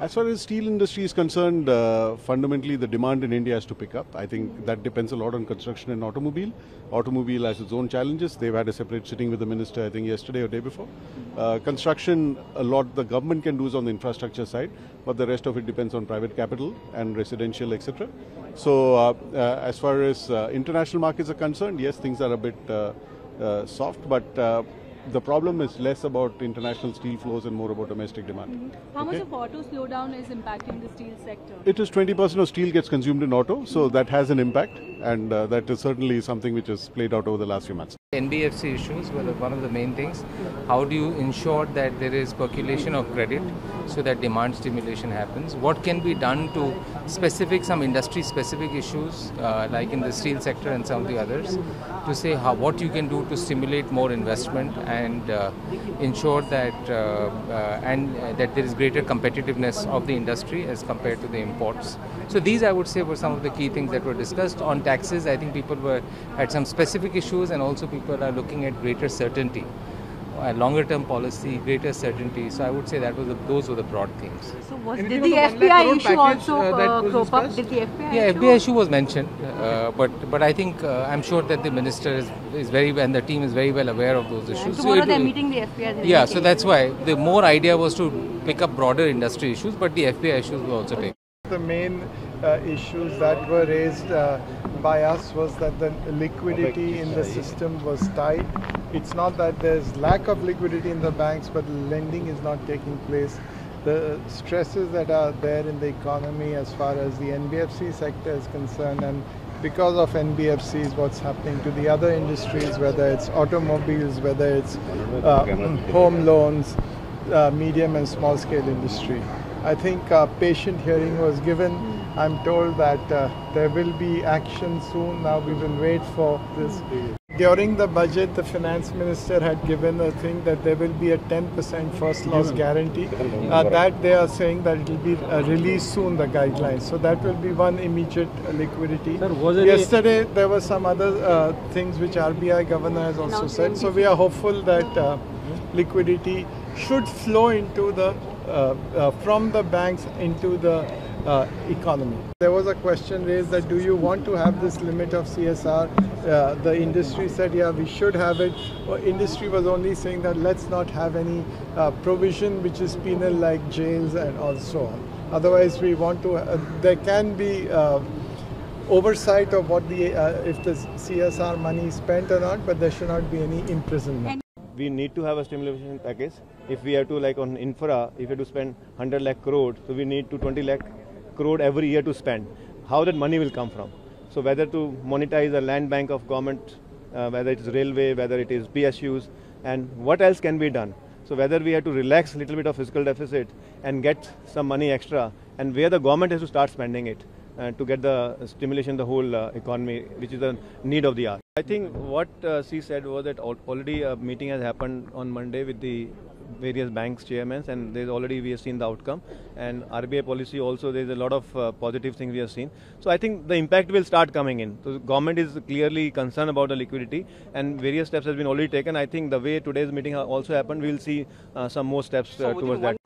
As far as steel industry is concerned, uh, fundamentally the demand in India has to pick up. I think that depends a lot on construction and automobile. Automobile has its own challenges. They've had a separate sitting with the minister, I think, yesterday or day before. Uh, construction, a lot the government can do is on the infrastructure side, but the rest of it depends on private capital and residential, etc. So, uh, uh, as far as uh, international markets are concerned, yes, things are a bit uh, soft, but the problem is less about international steel flows and more about domestic demand. How much of auto slowdown is impacting the steel sector? It is 20% of steel gets consumed in auto, so that has an impact, and uh, that is certainly something which has played out over the last few months. NBFC issues were one of the main things. How do you ensure that there is percolation of credit so that demand stimulation happens? What can be done to specific some industry specific issues uh, like in the steel sector and some of the others to say how, what you can do to stimulate more investment and uh, ensure that uh, uh, and uh, that there is greater competitiveness of the industry as compared to the imports. So these I would say were some of the key things that were discussed on taxes. I think people were had some specific issues and also people are looking at greater certainty, a longer term policy, greater certainty. So I would say that was the, those were the broad themes. So was, did the the FPI issue also uh, uh, was crop up? Did the FPI Yeah, issue? FPI issue was mentioned, uh, but but I think uh, I'm sure that the minister is, is very and the team is very well aware of those And issues. So tomorrow it they're meeting the FPI. Yeah, meeting. so that's why the more idea was to pick up broader industry issues, but the FPI issues were also taken. The main uh, issues that were raised uh, by us was that the liquidity in the system was tight. It's not that there's lack of liquidity in the banks, but lending is not taking place. The stresses that are there in the economy as far as the NBFC sector is concerned and because of NBFCs, what's happening to the other industries, whether it's automobiles, whether it's uh, home loans, uh, medium and small scale industry. I think uh, patient hearing was given. I'm told that uh, there will be action soon. Now we will wait for this. During the budget, the finance minister had given a thing that there will be a 10% first loss guarantee. Uh, that they are saying that it will be uh, released soon, the guidelines. So that will be one immediate uh, liquidity. Yesterday, there were some other uh, things which RBI governor has also said. So we are hopeful that uh, liquidity should flow into the uh, uh, from the banks into the uh, economy. There was a question raised that do you want to have this limit of CSR? Uh, the industry said, yeah, we should have it. Well, industry was only saying that let's not have any uh, provision which is penal like jails and also on. Otherwise, we want to. Uh, there can be. Uh, oversight of what the uh, if the CSR money is spent or not, but there should not be any imprisonment. we need to have a stimulation package. If we have to, like on infra, if we have to spend 100 lakh crore, so we need to 20 lakh crore every year to spend. How that money will come from? So whether to monetize a land bank of government, uh, whether it is railway, whether it is PSUs, and what else can be done? So whether we have to relax a little bit of fiscal deficit and get some money extra, and where the government has to start spending it uh, to get the stimulation the whole uh, economy, which is the need of the hour. I think what uh, she said was that already a meeting has happened on Monday with the various banks chairmen, and there's already we have seen the outcome. And RBI policy also there's a lot of uh, positive things we have seen. So I think the impact will start coming in. So the government is clearly concerned about the liquidity, and various steps has been already taken. I think the way today's meeting also happened, we'll see uh, some more steps uh, towards that.